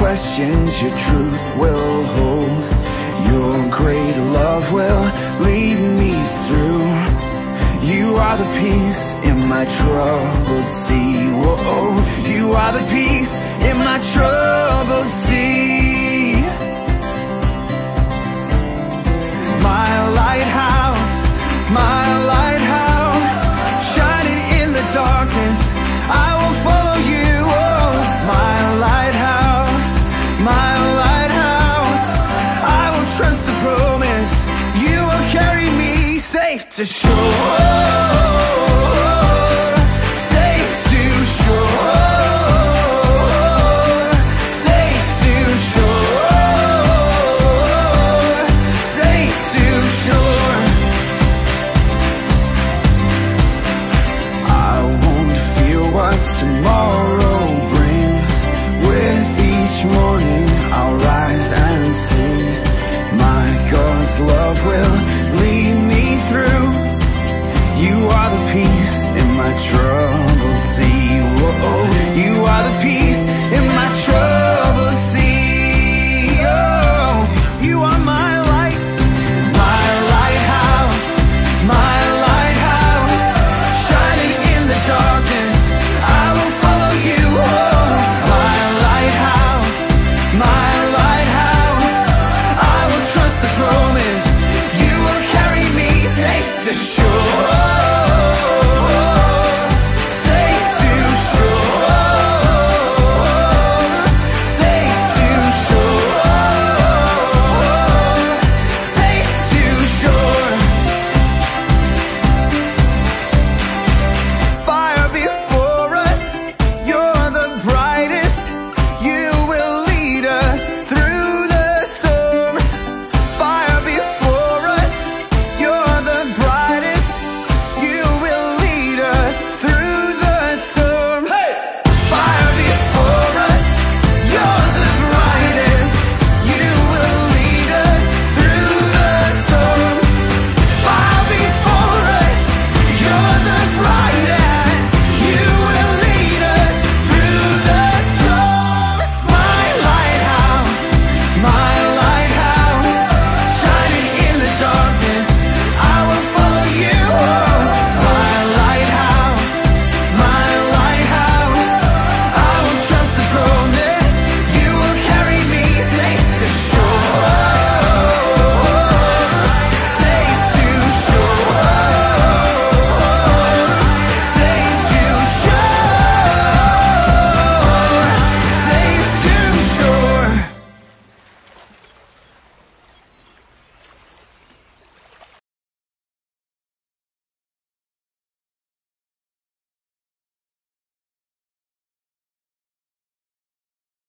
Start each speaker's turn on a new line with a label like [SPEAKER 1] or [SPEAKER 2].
[SPEAKER 1] Questions, your truth will hold. Your great love will lead me through. You are the peace in my troubled sea. Whoa, you are the peace in my troubled sea. My lighthouse, my lighthouse, shining in the darkness. I will to are the peace in my troubled sea. Oh, you are my light, my lighthouse, my lighthouse, shining in the darkness. I will follow you. Oh, my lighthouse, my lighthouse. I will trust the promise. You will carry me safe to shore.